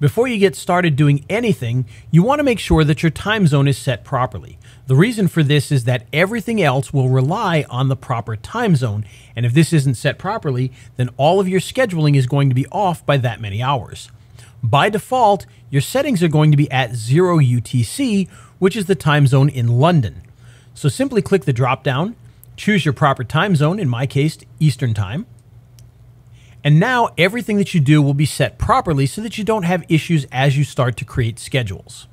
Before you get started doing anything, you want to make sure that your time zone is set properly. The reason for this is that everything else will rely on the proper time zone, and if this isn't set properly, then all of your scheduling is going to be off by that many hours. By default, your settings are going to be at 0 UTC, which is the time zone in London. So simply click the drop down, choose your proper time zone, in my case, Eastern Time. And now everything that you do will be set properly so that you don't have issues as you start to create schedules.